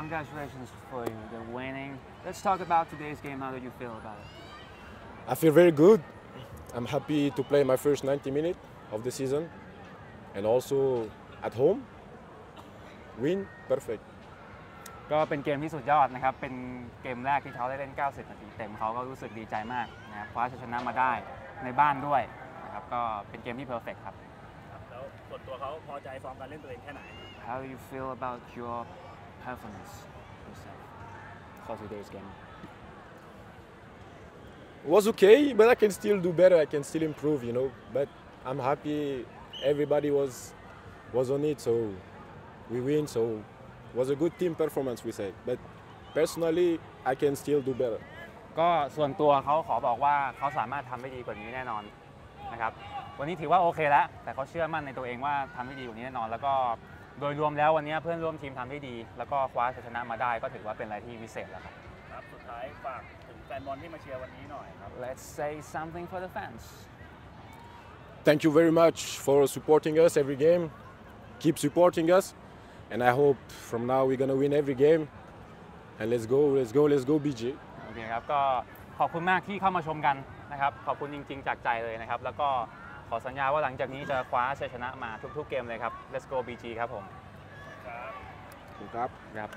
Congratulations for you, the winning. Let's talk about today's game. How did you feel about it? I feel very good. I'm happy to play my first 90 minutes of the season and also at home. Win, perfect. ก็เป็นเกมที่สุดยอดนะครับ เป็นเกมแรกที่เขาได้เล่น 90 นาทีเต็มเขาก็รู้สึกดีใจมากนะครับคว้าชัยชนะมาได้ในบ้านด้วยนะครับ ก็เป็นเกมที่ perfect ครับครับแล้วส่วนตัวเขาพอใจฟอร์มการเล่นตัวเองแค่ไหน How do you feel about your performance yourself for today's game? It was okay, but I can still do better. I can still improve, you know. But I'm happy everybody was was on it, so we win. So it was a good team performance, we said. But personally, I can still do better. ก็ส่วนตัวเขาขอบอกว่าเขาสามารถทำได้ดีกว่านี้แน่นอนนะครับ วันนี้ถือว่าโอเคแล้ว แต่เขาเชื่อมั่นในตัวเองว่าทำได้ดีกว่านี้แน่นอน แล้วก็ โดยรวมแล้ววันนี้เพื่อนร่วมทีมทำได้ดี แล้วก็คว้าชัยชนะมาได้ก็ถือว่าเป็นอะไรที่วิเศษแล้วครับครับ สุดท้ายฝากถึงแฟนบอลที่มาเชียร์วันนี้หน่อยครับ Let's say something for the fans Thank you very much for supporting us every game. Keep supporting us, and I hope from now we're gonna win every game. And let's go, let's go, let's go, BG. โอเคครับก็ขอบคุณมากที่เข้ามาชมกันนะครับ ขอบคุณจริง ๆ จากใจเลยนะครับ แล้วก็ ขอสัญญาว่าหลังจากนี้จะคว้าชัยชนะมาทุกๆเกมเลยครับ Let's go BG ครับผม ครับ ครับครับ